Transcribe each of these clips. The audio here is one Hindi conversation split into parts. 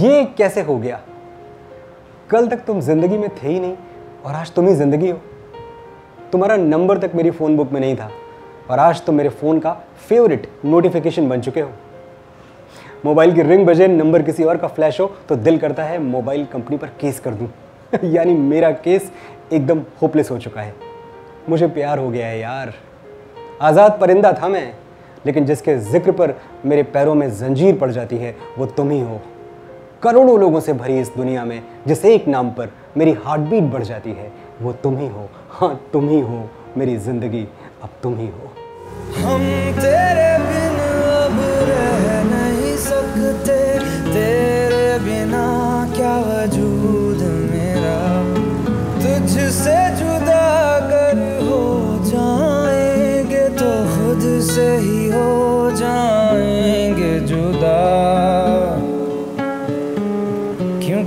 ये कैसे हो गया? कल तक तुम ज़िंदगी में थे ही नहीं, और आज तुम ही ज़िंदगी हो। तुम्हारा नंबर तक मेरी फ़ोन बुक में नहीं था, और आज तुम मेरे फ़ोन का फेवरेट नोटिफिकेशन बन चुके हो। मोबाइल की रिंग बजे नंबर किसी और का फ्लैश हो तो दिल करता है मोबाइल कंपनी पर केस कर दूँ। यानी मेरा केस एकदम होपलेस हो चुका है। मुझे प्यार हो गया है यार। आज़ाद परिंदा था मैं, लेकिन जिसके ज़िक्र पर मेरे पैरों में जंजीर पड़ जाती है, वो तुम ही हो। करोड़ों लोगों से भरी इस दुनिया में, जिस एक नाम पर मेरी हार्ट बीट बढ़ जाती है, वो तुम ही हो। हाँ तुम ही हो मेरी ज़िंदगी, अब तुम ही हो। हम तेरे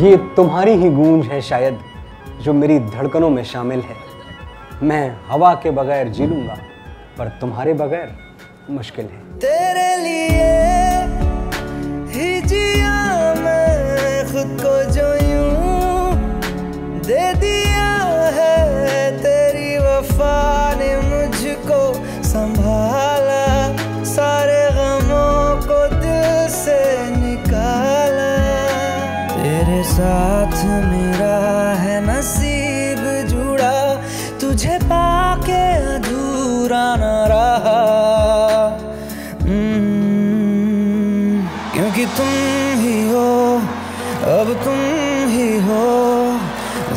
ये तुम्हारी ही गूंज है शायद, जो मेरी धड़कनों में शामिल है। मैं हवा के बगैर जी लूँगा, पर तुम्हारे बगैर मुश्किल है। तेरे लिए ही जिया मैं खुद को जो यूँ दे दिया है तेरी वफा। साथ मेरा है नसीब जुड़ा तुझे पाके अधूरा न रहा। हम्म, क्योंकि तुम ही हो अब तुम ही हो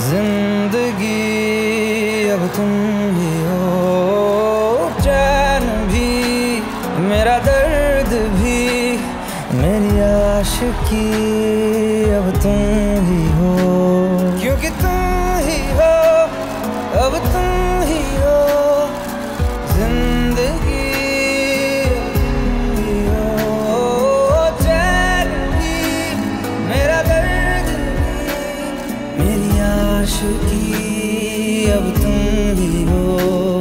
ज़िंदगी अब तुम ही हो। चैन भी मेरा दर्द भी मेरी आशिकी अब तुम काश अब तुम ही हो।